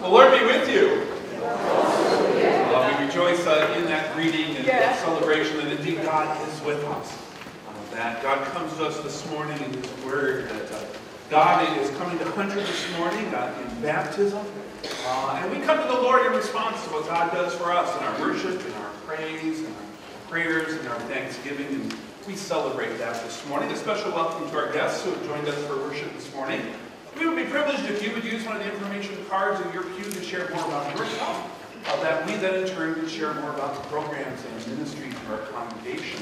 The Lord be with you. Uh, we rejoice uh, in that greeting and Yeah. celebration that indeed God is with us. Uh, that God comes to us this morning in His Word. That uh, God is coming to Hunter this morning uh, in baptism. Uh, and we come to the Lord in response to what God does for us in our worship, in our praise, in our prayers, and our thanksgiving. And we celebrate that this morning. A special welcome to our guests who have joined us for worship this morning. We would be privileged if you would use one of the information cards in your pew to share more about yourself. Uh, that we then in turn can share more about the programs and ministries of our congregation.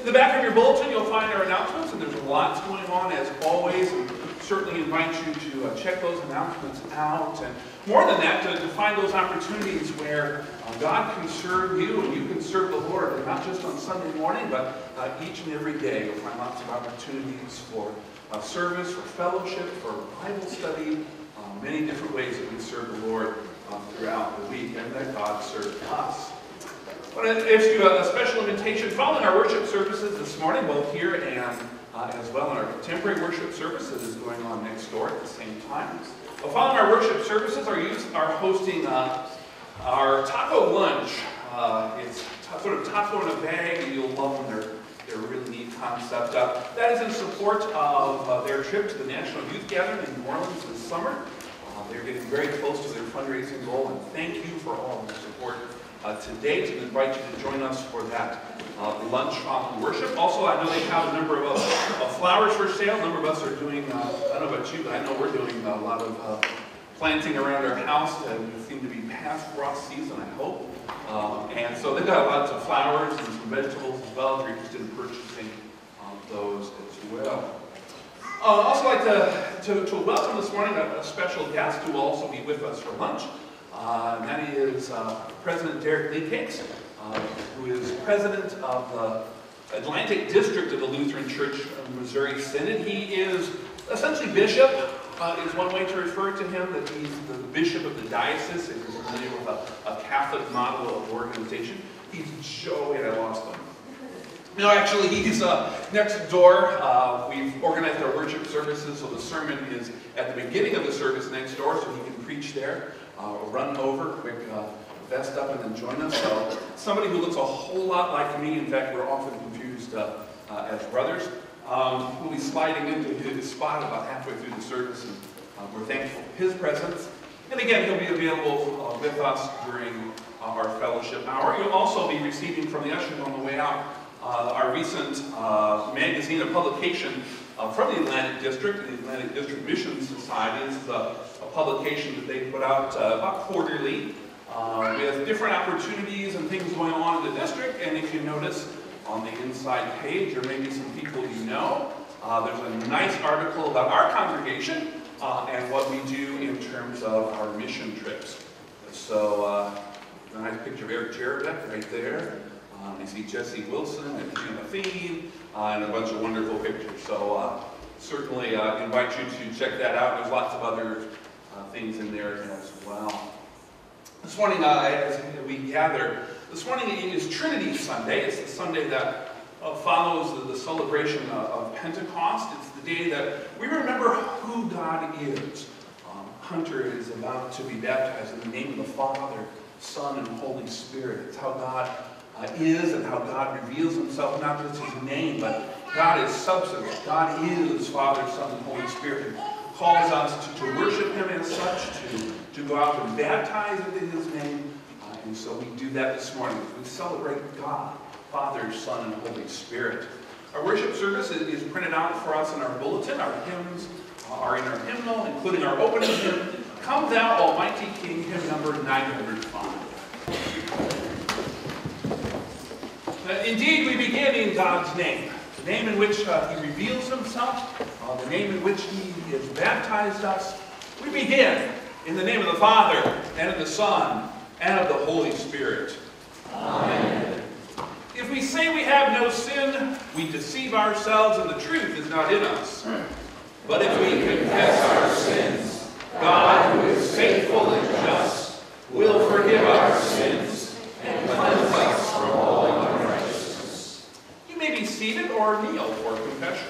In the back of your bulletin, you'll find our announcements, and there's lots going on as always. And certainly invite you to uh, check those announcements out. And more than that, to, to find those opportunities where uh, God can serve you and you can serve the Lord, and not just on Sunday morning, but uh, each and every day. You'll find lots of opportunities for uh, service, or fellowship, or Bible study, uh, many different ways that we serve the Lord uh, throughout the week, and that God served us. I want to issue a, special invitation following our worship services this morning, both here and uh, as well in our contemporary worship service that is going on next door at the same time. Well, following our worship services, our youth are hosting uh, our taco lunch. Uh, it's sort of taco in a bag, and you'll love them. They're a really neat concept. Uh, that is in support of uh, their trip to the National Youth Gathering in New Orleans this summer. Uh, they're getting very close to their fundraising goal, and thank you for all of your support uh, to date and invite you to join us for that uh, lunch on worship. Also, I know they have a number of, uh, flowers for sale. A number of us are doing, uh, I don't know about you, but I know we're doing a lot of planting around our house. And we seem to be past frost season, I hope. Um, and so they've got lots of flowers and some vegetables as well if you're interested in purchasing um, those as well. Uh, I'd also like to, to, to welcome this morning a, a special guest who will also be with us for lunch. Uh, and that is uh, President Derek Lecakes, uh, who is president of the Atlantic District of the Lutheran Church of Missouri Synod. He is essentially bishop, uh, is one way to refer to him, that he's the bishop of the diocese, familiar with a, a Catholic model of organization. He's Joe, and I lost him. No, actually, he's uh, next door. Uh, we've organized our worship services, so the sermon is at the beginning of the service next door, so he can preach there. Uh, run over, quick uh, vest up, and then join us. So, somebody who looks a whole lot like me. In fact, we're often confused uh, uh, as brothers. Um, will be sliding into his spot about halfway through the service, and uh, we're thankful for his presence. And again, he'll be available uh, with us during uh, our fellowship hour. You'll also be receiving from the ushers on the way out uh, our recent uh, magazine, a publication uh, from the Atlantic District, the Atlantic District Mission Society. This is a, a publication that they put out uh, about quarterly with different opportunities and things going on in the district. And if you notice on the inside page, or maybe some people you know, there's a nice article about our congregation uh, and what we do in terms of our mission trips. So, uh, nice picture of Eric Jerbeck right there. Um, I see Jesse Wilson and Gina Thien, uh, and a bunch of wonderful pictures. So uh, certainly uh, invite you to check that out. There's lots of other uh, things in there as well. This morning, uh, as we gather, this morning is Trinity Sunday. It's the Sunday that uh, follows the, the celebration of, of Pentecost. It's the day that we remember who God is. Um, Hunter is about to be baptized in the name of the Father, Son, and Holy Spirit. It's how God uh, is and how God reveals himself, not just his name, but God is substance. God is Father, Son, and Holy Spirit. Calls us to, to worship him as such, to, to go out and baptize in his name. Uh, and so we do that this morning. We celebrate God, Father, Son, and Holy Spirit. Our worship service is, is printed out for us in our bulletin. Our hymns uh, are in our hymnal, including our opening hymn, Come Thou Almighty King, hymn number 905. Uh, indeed, we begin in God's name, the name in which uh, He reveals Himself, uh, the name in which He has baptized us. We begin in the name of the Father, and of the Son, and of the Holy Spirit. Amen. If we say we have no sin, we deceive ourselves, and the truth is not in us. But if we confess our sins, God, who is faithful and just, will forgive our sins and cleanse us from all unrighteousness. You may be seated or kneel for confession.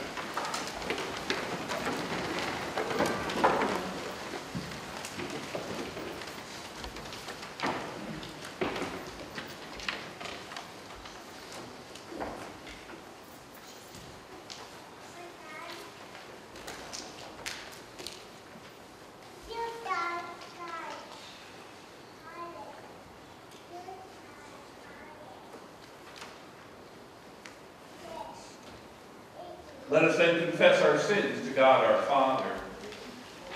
Let us then confess our sins to God our Father.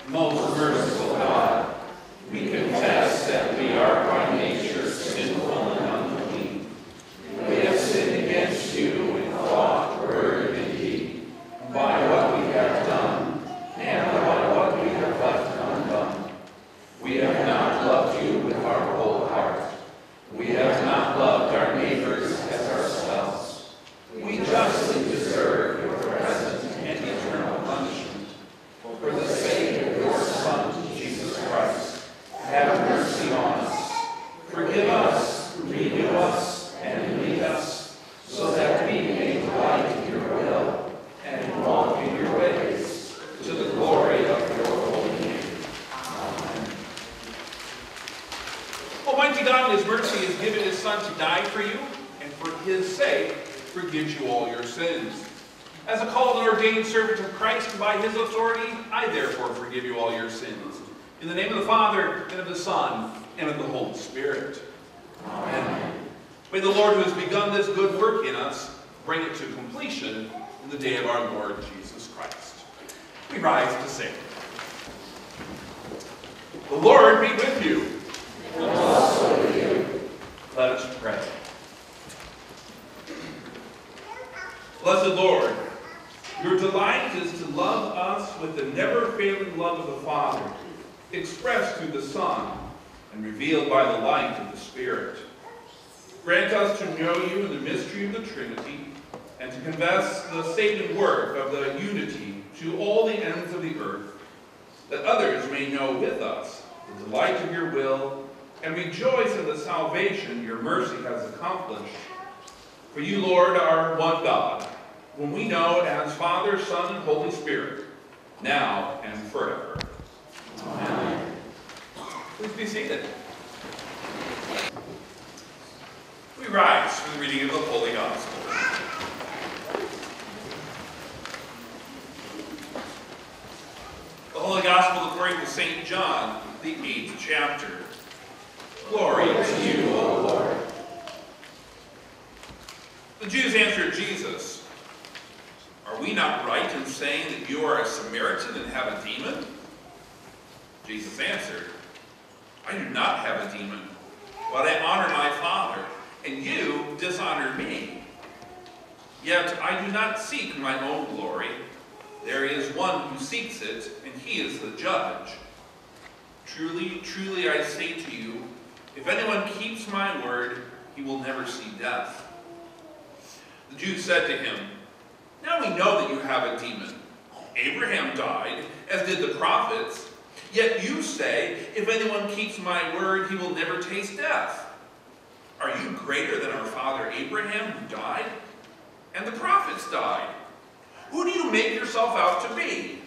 Most merciful God, we confess that we are by nature sinful and unclean. We have sinned against you in thought, word, and deed, by what we have done and by what we have left undone. We have not loved you with our whole heart. We have not loved our neighbors as ourselves. We justly deserve your present and eternal punishment. For the sake of your Son, Jesus Christ, have mercy on us. Forgive us, renew us, and lead us, so that we may delight in your will and walk in your ways, to the glory of your holy name. Amen. Almighty God, in his mercy, has given his Son to die for you, and for his sake forgives you all your sins. As a called and ordained servant of Christ, by his authority, I therefore forgive you all your sins. In the name of the Father, and of the Son, and of the Holy Spirit. Amen. May the Lord who has begun this good work in us bring it to completion in the day of our Lord Jesus Christ. We rise to sing. The Lord be with you. And also with you. Let us pray. Blessed Lord, your delight is to love us with the never-failing love of the Father, expressed through the Son and revealed by the light of the Spirit. Grant us to know you in the mystery of the Trinity and to confess the saving work of the unity to all the ends of the earth, that others may know with us the delight of your will and rejoice in the salvation your mercy has accomplished. For you, Lord, are one God, whom we know as Father, Son, and Holy Spirit, now and forever. Amen. Please be seated. We rise for the reading of the Holy Gospel. The Holy Gospel according to St. John, the eighth chapter. Glory to you, O Lord. The Jews answered Jesus, Are we not right in saying that you are a Samaritan and have a demon? Jesus answered, I do not have a demon, but I honor my Father, and you dishonor me. Yet I do not seek my own glory. There is one who seeks it, and he is the judge. Truly, truly I say to you, if anyone keeps my word, he will never see death. The Jews said to him, Now we know that you have a demon. Abraham died, as did the prophets. Yet you say, If anyone keeps my word, he will never taste death. Are you greater than our father Abraham, who died? And the prophets died. Who do you make yourself out to be?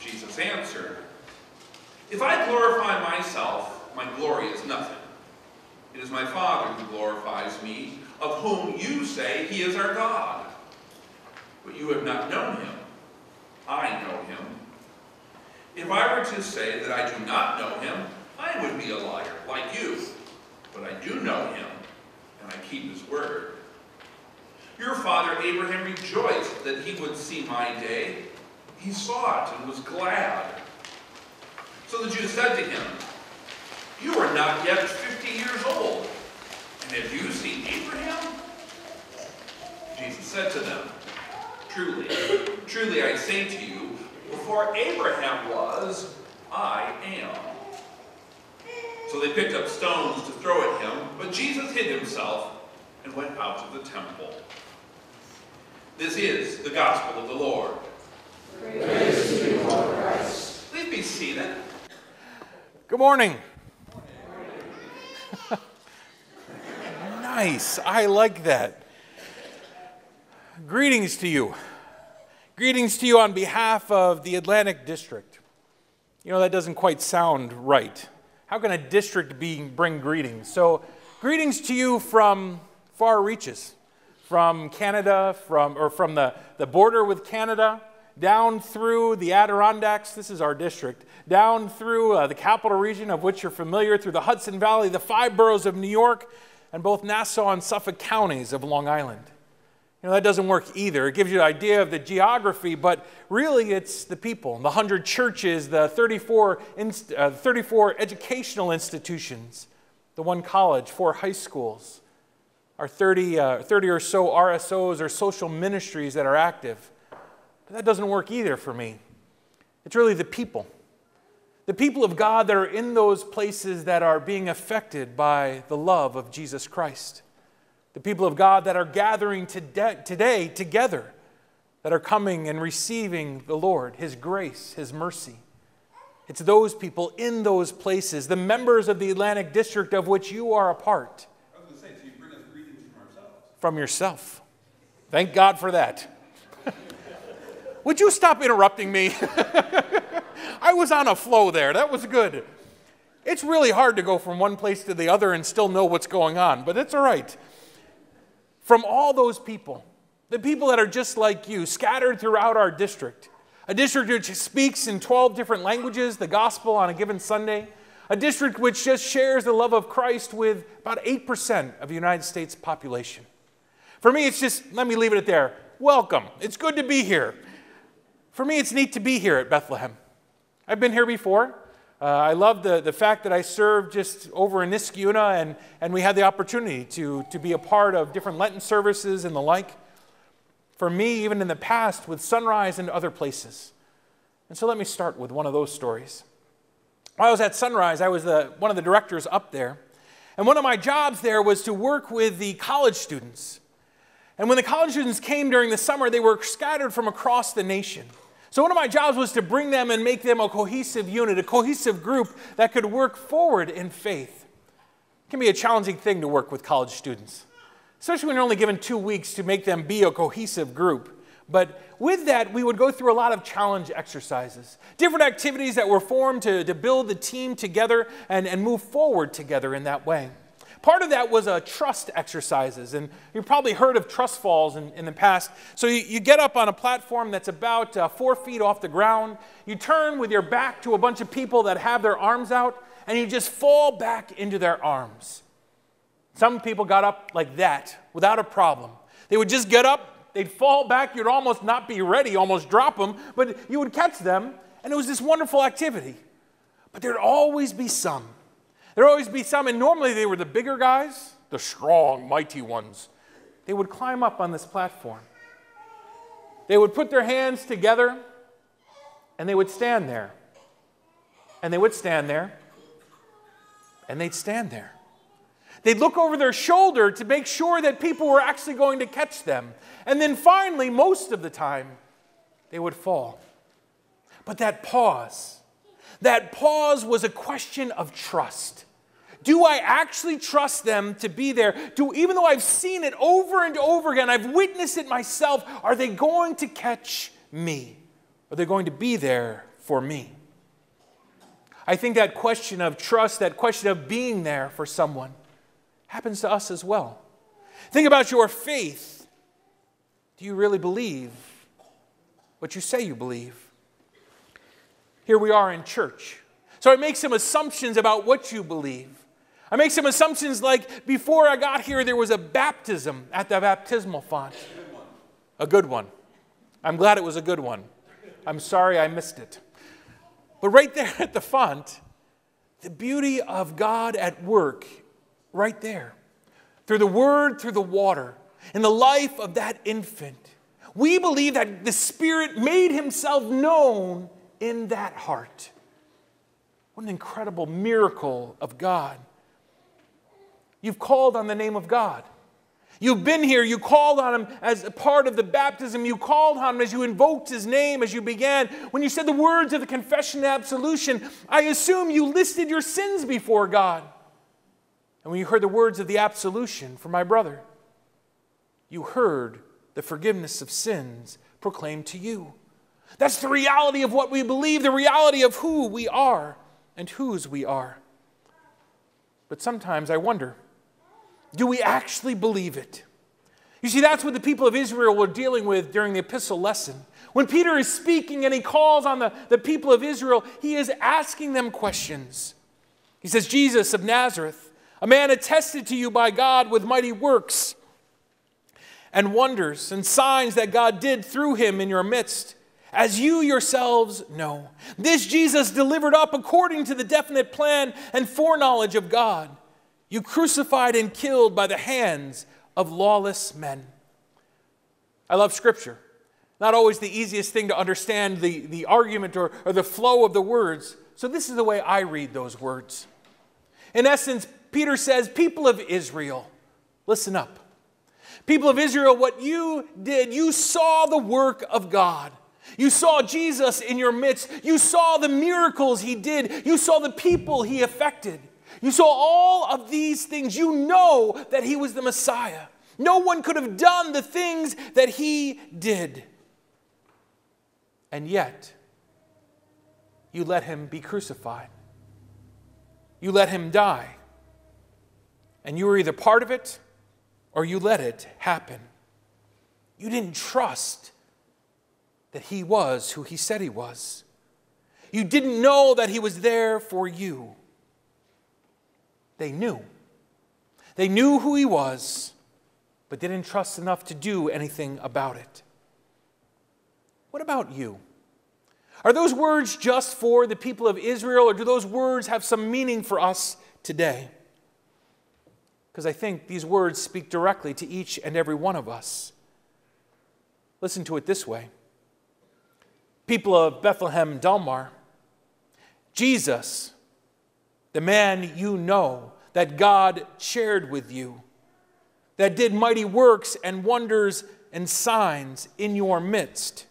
Jesus answered, If I glorify myself, my glory is nothing. It is my Father who glorifies me, of whom you say he is our God. But you have not known him. I know him. If I were to say that I do not know him, I would be a liar, like you. But I do know him, and I keep his word. Your father Abraham rejoiced that he would see my day. He saw it and was glad. So the Jews said to him, You are not yet fifty years old, and have you seen Abraham? Jesus said to them, Truly, truly I say to you, before Abraham was, I am. So they picked up stones to throw at him, but Jesus hid himself and went out of the temple. This is the gospel of the Lord. Praise to you, Lord Christ. Please be seated. Good morning. nice. I like that. Greetings to you. Greetings to you on behalf of the Atlantic District. You know, that doesn't quite sound right. How can a district be, bring greetings? So, greetings to you from far reaches, from Canada, from, or from the, the border with Canada, down through the Adirondacks, this is our district, down through uh, the capital region of which you're familiar, through the Hudson Valley, the five boroughs of New York, and both Nassau and Suffolk counties of Long Island. You know, that doesn't work either. It gives you an idea of the geography, but really it's the people, the 100 churches, the 34, inst- uh, 34 educational institutions, the one college, four high schools, our 30, uh, 30 or so RSOs or social ministries that are active. But that doesn't work either for me. It's really the people. The people of God that are in those places that are being affected by the love of Jesus Christ the people of God that are gathering today together, that are coming and receiving the Lord, His grace, His mercy. It's those people in those places, the members of the Atlantic District of which you are a part. I was gonna say, so you bring us greetings from ourselves. From yourself. Thank God for that. Would you stop interrupting me? I was on a flow there. That was good. It's really hard to go from one place to the other and still know what's going on, but it's all right from all those people, the people that are just like you, scattered throughout our district, a district which speaks in 12 different languages the gospel on a given Sunday, a district which just shares the love of Christ with about 8% of the United States population. For me, it's just, let me leave it there. Welcome. It's good to be here. For me, it's neat to be here at Bethlehem. I've been here before. Uh, I love the, the fact that I served just over in Niskayuna and, and we had the opportunity to, to be a part of different Lenten services and the like. For me, even in the past, with Sunrise and other places. And so let me start with one of those stories. While I was at Sunrise, I was the, one of the directors up there. And one of my jobs there was to work with the college students. And when the college students came during the summer, they were scattered from across the nation. So, one of my jobs was to bring them and make them a cohesive unit, a cohesive group that could work forward in faith. It can be a challenging thing to work with college students, especially when you're only given two weeks to make them be a cohesive group. But with that, we would go through a lot of challenge exercises, different activities that were formed to, to build the team together and, and move forward together in that way. Part of that was a trust exercises, and you've probably heard of trust falls in, in the past. So you, you, get up on a platform that's about uh, four feet off the ground, you turn with your back to a bunch of people that have their arms out, and you just fall back into their arms. Some people got up like that without a problem. They would just get up, they'd fall back, you'd almost not be ready, almost drop them, but you would catch them, and it was this wonderful activity. But there'd always be some There'd always be some, and normally they were the bigger guys, the strong, mighty ones. They would climb up on this platform. They would put their hands together and they would stand there. And they would stand there and they'd stand there. They'd look over their shoulder to make sure that people were actually going to catch them. And then finally, most of the time, they would fall. But that pause, that pause was a question of trust. Do I actually trust them to be there? Do even though I've seen it over and over again, I've witnessed it myself, are they going to catch me? Are they going to be there for me? I think that question of trust, that question of being there for someone, happens to us as well. Think about your faith. Do you really believe what you say you believe? Here we are in church. So I make some assumptions about what you believe. I make some assumptions like before I got here, there was a baptism at the baptismal font. A good one. I'm glad it was a good one. I'm sorry I missed it. But right there at the font, the beauty of God at work, right there, through the word, through the water, in the life of that infant. We believe that the Spirit made himself known in that heart. What an incredible miracle of God. You've called on the name of God. You've been here. You called on him as a part of the baptism. You called on him as you invoked his name as you began. When you said the words of the confession and absolution, I assume you listed your sins before God. And when you heard the words of the absolution for my brother, you heard the forgiveness of sins proclaimed to you. That's the reality of what we believe, the reality of who we are and whose we are. But sometimes I wonder do we actually believe it? You see, that's what the people of Israel were dealing with during the epistle lesson. When Peter is speaking and he calls on the, the people of Israel, he is asking them questions. He says, Jesus of Nazareth, a man attested to you by God with mighty works, and wonders and signs that God did through him in your midst. As you yourselves know, this Jesus delivered up according to the definite plan and foreknowledge of God, you crucified and killed by the hands of lawless men. I love Scripture. Not always the easiest thing to understand the, the argument or, or the flow of the words. So, this is the way I read those words. In essence, Peter says, People of Israel, listen up. People of Israel, what you did, you saw the work of God. You saw Jesus in your midst. You saw the miracles he did. You saw the people he affected. You saw all of these things. You know that he was the Messiah. No one could have done the things that he did. And yet, you let him be crucified. You let him die. And you were either part of it or you let it happen. You didn't trust that he was who he said he was. You didn't know that he was there for you. They knew. They knew who he was, but didn't trust enough to do anything about it. What about you? Are those words just for the people of Israel, or do those words have some meaning for us today? Because I think these words speak directly to each and every one of us. Listen to it this way People of Bethlehem, Delmar, Jesus, the man you know that God shared with you, that did mighty works and wonders and signs in your midst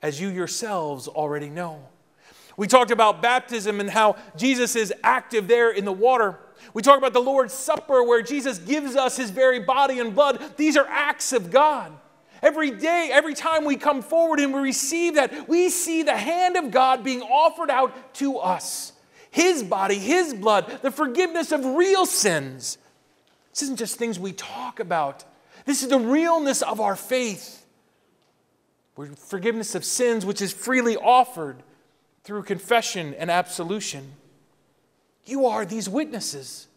as you yourselves already know. We talked about baptism and how Jesus is active there in the water. We talk about the Lord's Supper where Jesus gives us his very body and blood. These are acts of God. Every day, every time we come forward and we receive that, we see the hand of God being offered out to us. His body, His blood, the forgiveness of real sins. This isn't just things we talk about, this is the realness of our faith forgiveness of sins, which is freely offered through confession and absolution. You are these witnesses.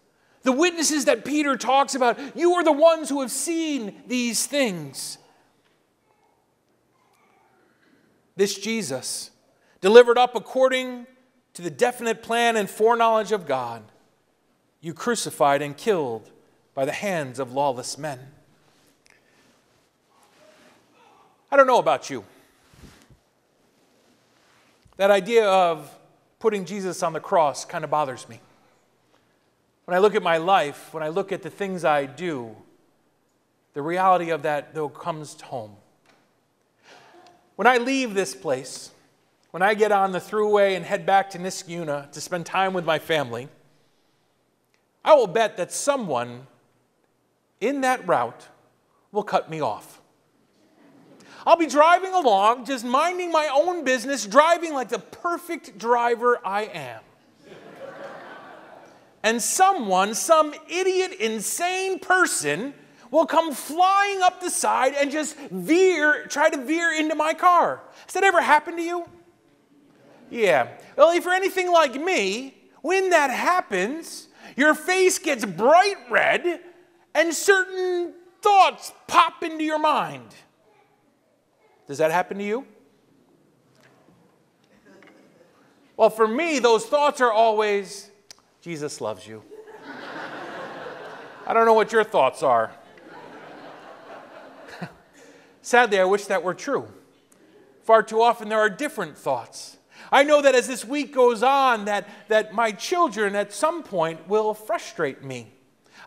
The witnesses that Peter talks about, you are the ones who have seen these things. This Jesus, delivered up according to the definite plan and foreknowledge of God, you crucified and killed by the hands of lawless men. I don't know about you. That idea of putting Jesus on the cross kind of bothers me. When I look at my life, when I look at the things I do, the reality of that, though, comes home. When I leave this place, when I get on the thruway and head back to Niskayuna to spend time with my family, I will bet that someone in that route will cut me off. I'll be driving along, just minding my own business, driving like the perfect driver I am. and someone, some idiot, insane person, will come flying up the side and just veer, try to veer into my car. Has that ever happened to you? Yeah. Well, if you're anything like me, when that happens, your face gets bright red and certain thoughts pop into your mind. Does that happen to you? Well, for me, those thoughts are always Jesus loves you. I don't know what your thoughts are. Sadly, I wish that were true. Far too often there are different thoughts. I know that as this week goes on that, that my children at some point will frustrate me.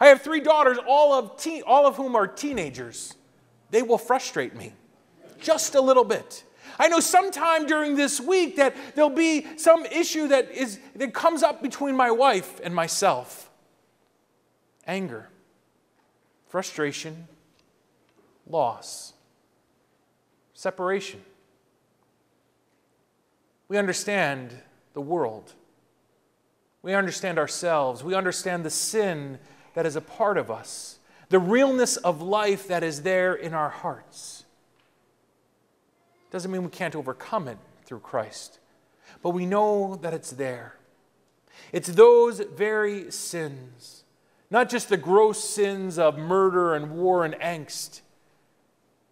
I have three daughters, all of, all of whom are teenagers. They will frustrate me just a little bit. I know sometime during this week that there'll be some issue that, is, that comes up between my wife and myself anger, frustration, loss, separation. We understand the world. We understand ourselves. We understand the sin that is a part of us, the realness of life that is there in our hearts. Doesn't mean we can't overcome it through Christ, but we know that it's there. It's those very sins, not just the gross sins of murder and war and angst,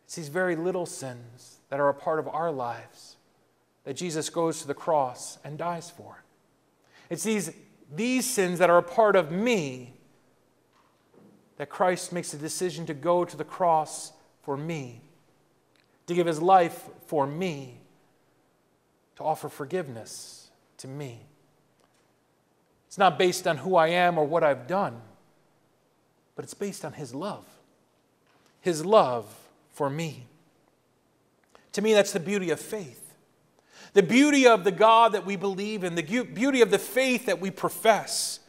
It's these very little sins that are a part of our lives that Jesus goes to the cross and dies for. It's these, these sins that are a part of me that Christ makes a decision to go to the cross for me, to give his life for me, to offer forgiveness to me. It's not based on who I am or what I've done, but it's based on his love. His love for me. To me, that's the beauty of faith. The beauty of the God that we believe in, the beauty of the faith that we profess,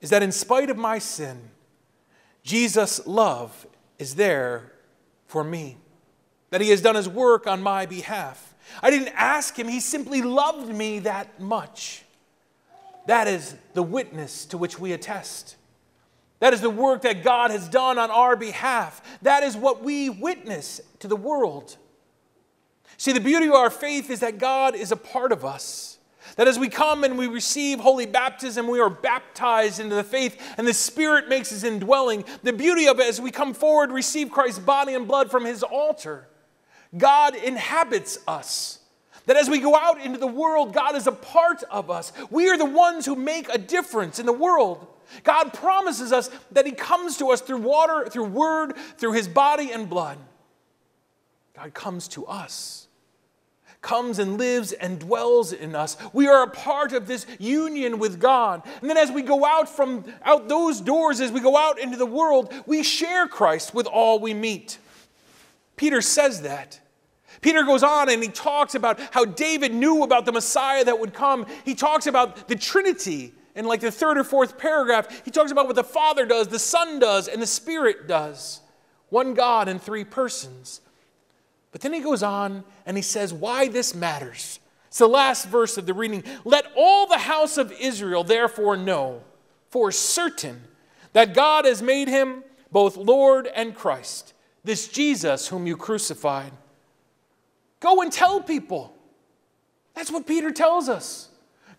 is that in spite of my sin, Jesus' love is there for me, that He has done His work on my behalf. I didn't ask Him, He simply loved me that much. That is the witness to which we attest. That is the work that God has done on our behalf. That is what we witness to the world. See, the beauty of our faith is that God is a part of us. That as we come and we receive holy baptism, we are baptized into the faith, and the Spirit makes his indwelling. The beauty of it as we come forward, receive Christ's body and blood from his altar. God inhabits us. That as we go out into the world, God is a part of us. We are the ones who make a difference in the world. God promises us that He comes to us through water, through word, through His body and blood. God comes to us comes and lives and dwells in us. We are a part of this union with God. And then as we go out from out those doors, as we go out into the world, we share Christ with all we meet. Peter says that. Peter goes on and he talks about how David knew about the Messiah that would come. He talks about the Trinity in like the third or fourth paragraph. He talks about what the Father does, the Son does, and the Spirit does. One God in three persons. But then he goes on and he says why this matters. It's the last verse of the reading. Let all the house of Israel therefore know for certain that God has made him both Lord and Christ, this Jesus whom you crucified. Go and tell people. That's what Peter tells us.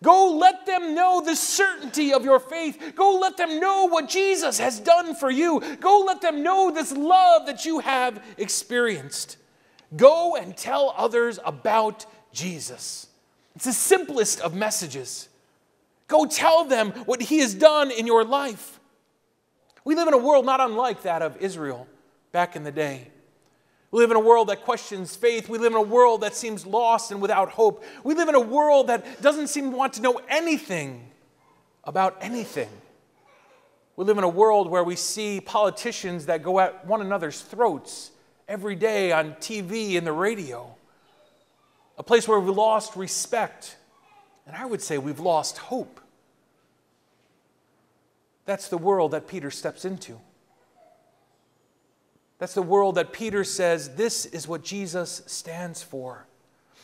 Go let them know the certainty of your faith. Go let them know what Jesus has done for you. Go let them know this love that you have experienced. Go and tell others about Jesus. It's the simplest of messages. Go tell them what he has done in your life. We live in a world not unlike that of Israel back in the day. We live in a world that questions faith. We live in a world that seems lost and without hope. We live in a world that doesn't seem to want to know anything about anything. We live in a world where we see politicians that go at one another's throats every day on TV and the radio. A place where we've lost respect. And I would say we've lost hope. That's the world that Peter steps into. That's the world that Peter says this is what Jesus stands for.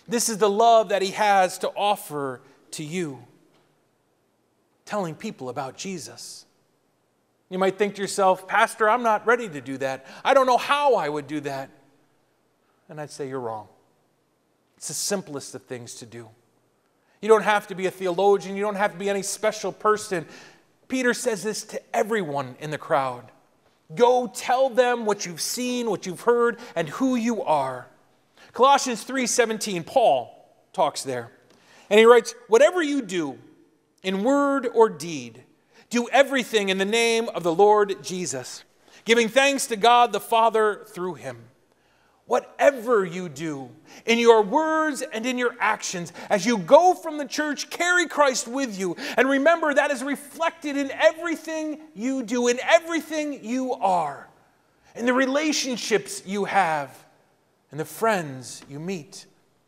This is the love that he has to offer to you. Telling people about Jesus. You might think to yourself, Pastor, I'm not ready to do that. I don't know how I would do that. And I'd say you're wrong. It's the simplest of things to do. You don't have to be a theologian, you don't have to be any special person. Peter says this to everyone in the crowd Go tell them what you've seen, what you've heard, and who you are. Colossians 3:17, Paul talks there. And he writes, "Whatever you do in word or deed, do everything in the name of the Lord Jesus, giving thanks to God the Father through him. Whatever you do, in your words and in your actions, as you go from the church, carry Christ with you. And remember, that is reflected in everything you do, in everything you are, in the relationships you have, and the friends you meet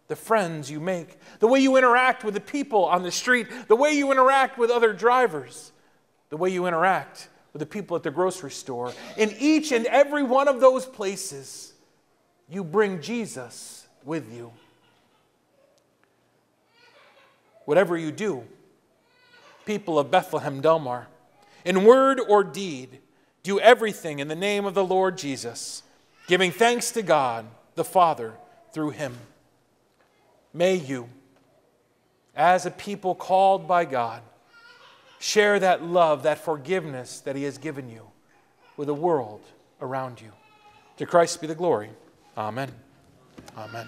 the friends you make, the way you interact with the people on the street, the way you interact with other drivers the way you interact with the people at the grocery store. In each and every one of those places, you bring Jesus with you. Whatever you do, people of Bethlehem Delmar, in word or deed, do everything in the name of the Lord Jesus, giving thanks to God the Father through him. May you, as a people called by God, Share that love, that forgiveness that He has given you with the world around you. To Christ be the glory. Amen. Amen.